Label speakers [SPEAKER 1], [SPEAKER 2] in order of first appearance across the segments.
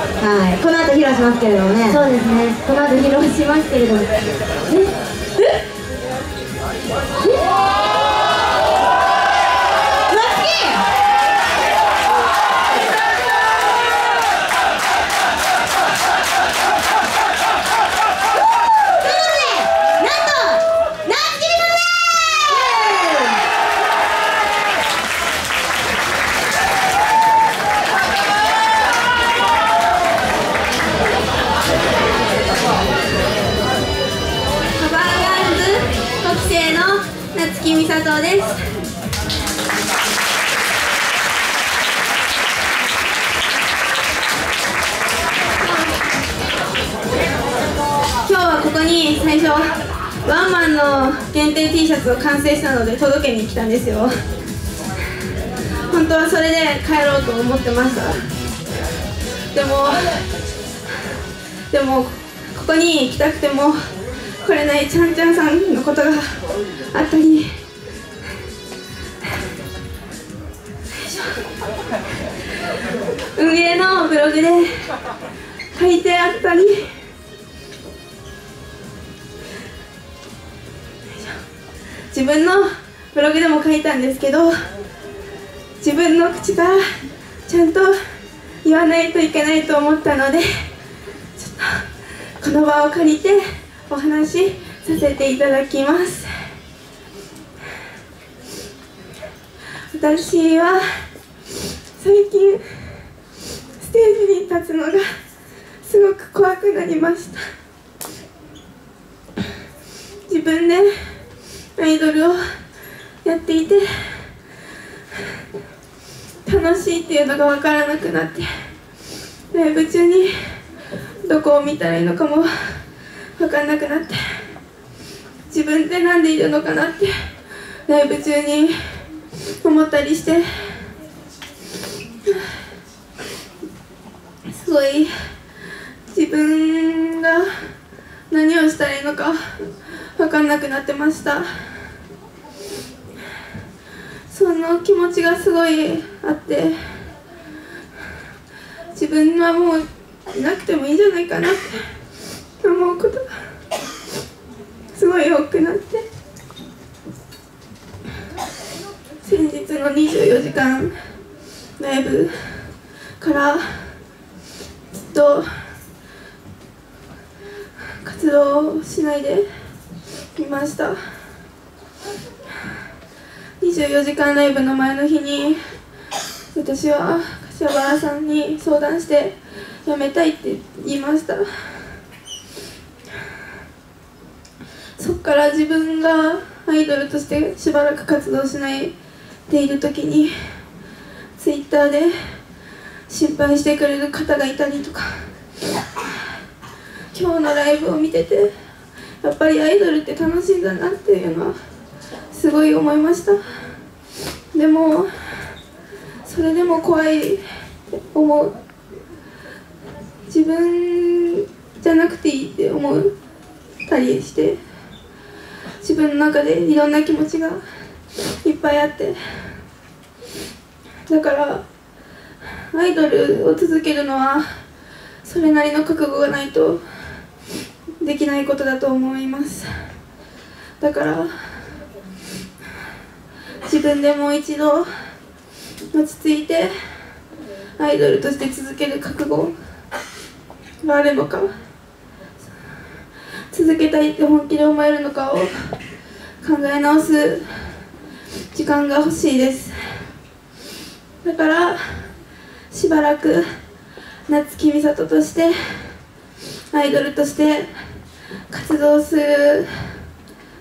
[SPEAKER 1] はい。この後披露しますけれどもね。
[SPEAKER 2] そうですね。この後披露しますけれども。え？
[SPEAKER 3] え？え夏木美里です。今日はここに最初ワンマンの限定 T シャツを完成したので届けに来たんですよ。本当はそれで帰ろうと思ってましたでもでもここに来たくても来れないちゃんちゃんさんのことがあったり。運営のブログで書いてあったり。自分のブログでも書いたんですけど自分の口からちゃんと言わないといけないと思ったのでちょっとこの場を借りてお話しさせていただきます。私は最近ステージに立つのがすごく怖くなりました。自分でアイドルをやっていて楽しいっていうのが分からなくなってライブ中にどこを見たらいいのかも分かんなくなって。自分って何でいるのかなって。ライブ中に思ったりして。すごい。自分が何をしたらいいのか分かんなくなってました。その気持ちがすごいあって。自分はもうなくてもいいんじゃないかなって。思うこと。がすごい多くなって。先日の24時間ライブからずっと活動をしないでいました。24時間ライブの前の日に私は柏原さんに相談して辞めたいって言いましたそっから自分がアイドルとしてしばらく活動しないでいる時にツイッターで心配してくれる方がいたりとか今日のライブを見ててやっぱりアイドルって楽しいんだなっていうのはすごい思いました。でもそれでも怖いって思う。自分じゃなくていいって思ったりして分の中でいろんな気持ちがいっぱいあってだからアイドルを続けるのはそれなりの覚悟がないとできないことだと思います。だから自分でもう一度落ち着いてアイドルとして続ける覚悟があるのか続けたいって本気で思えるのかを考え直す時間が欲しいです。だからしばらく夏木美里としてアイドルとして活動する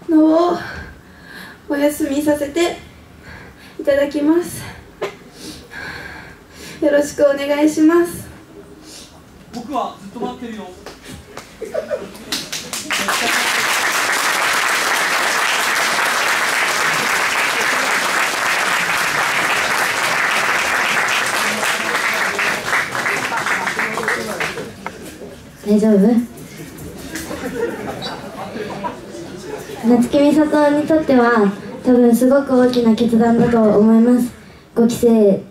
[SPEAKER 3] のをお休みさせていただきます。よろしくお願いします。
[SPEAKER 4] 僕はずっと待ってるよ。
[SPEAKER 2] 大丈夫？夏木美里にとっては多分すごく大きな決断だと思います。5期生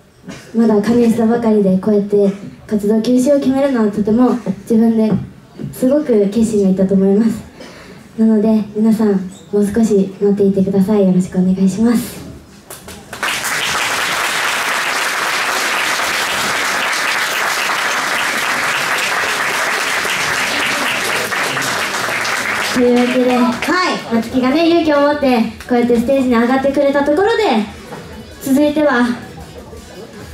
[SPEAKER 2] まだ加入したばかりでこうやって活動休止を決めるのはとても自分ですごく決心がいったと思います。なので皆さんもう少し待っていてください。よろしくお願いします。というわけで
[SPEAKER 1] はい
[SPEAKER 2] 夏希がね勇気を持ってこうやってステージに上がってくれたところで続いては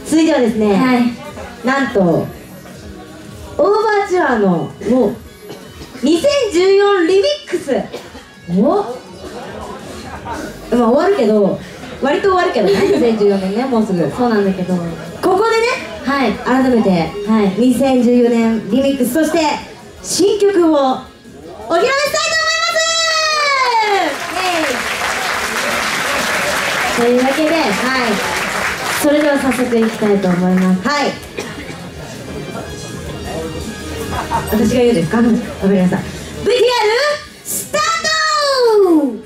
[SPEAKER 1] 続いてはですね、
[SPEAKER 2] はい。
[SPEAKER 1] なんとオーバーチュアのもう2014リミックス。お？まあ終わるけど割と終わるけどね 2014年ねもうすぐ。
[SPEAKER 2] そうなんだけど。
[SPEAKER 1] ここでね
[SPEAKER 2] はい。
[SPEAKER 1] 改めて
[SPEAKER 2] はい。
[SPEAKER 1] 2014年リミックスそして新曲をお披露目したとい
[SPEAKER 2] うわけではい。それでは早速いきたいと思います。
[SPEAKER 1] はい。私が言うんですか？ごめんなさい。VTR スタート！